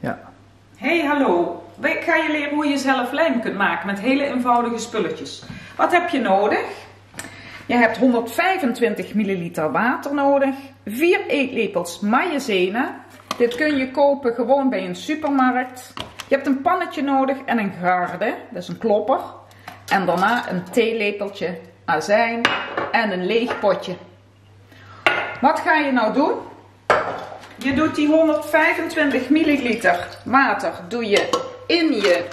Ja. Hey, hallo. Ik ga je leren hoe je zelf lijm kunt maken met hele eenvoudige spulletjes. Wat heb je nodig? Je hebt 125 milliliter water nodig, 4 eetlepels maïzena. Dit kun je kopen gewoon bij een supermarkt. Je hebt een pannetje nodig en een garde, dat is een klopper. En daarna een theelepeltje azijn en een leeg potje. Wat ga je nou doen? Je doet die 125 milliliter water doe je in je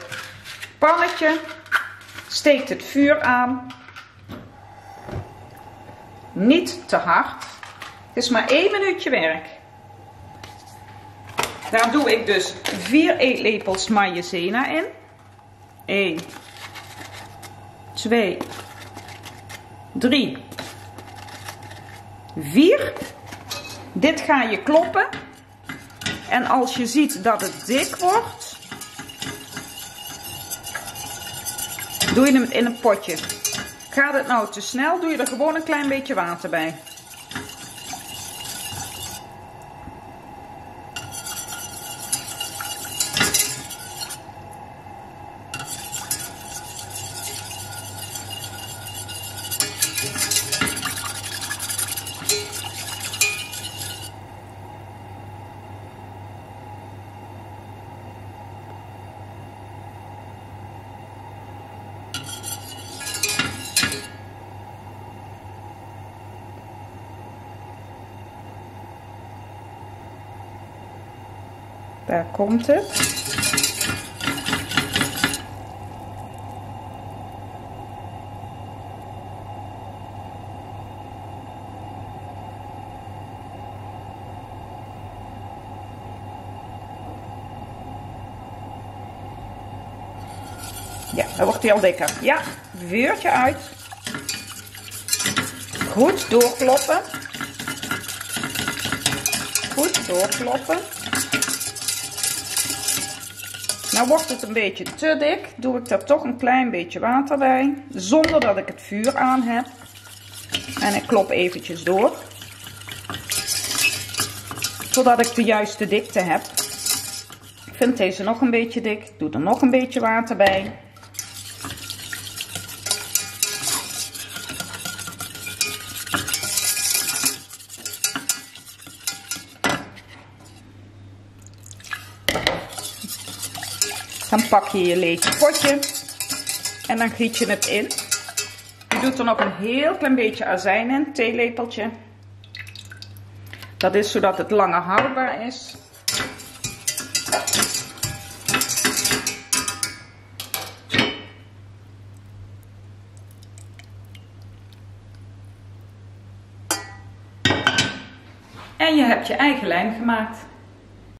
pannetje. Steekt het vuur aan. Niet te hard. Het is maar één minuutje werk. Daar doe ik dus 4 eetlepels maïzena in. 1, 2, 3, 4. Dit ga je kloppen. En als je ziet dat het dik wordt, doe je hem in een potje. Gaat het nou te snel, doe je er gewoon een klein beetje water bij. Daar komt het. Ja, dan wordt hij al dikker. Ja, vuurtje uit. Goed doorkloppen. Goed doorkloppen. Nou wordt het een beetje te dik, doe ik er toch een klein beetje water bij, zonder dat ik het vuur aan heb. En ik klop eventjes door, zodat ik de juiste dikte heb. Ik vind deze nog een beetje dik, doe er nog een beetje water bij. Dan pak je je lege potje en dan giet je het in. Je doet er nog een heel klein beetje azijn in, theelepeltje. Dat is zodat het langer houdbaar is. En je hebt je eigen lijm gemaakt.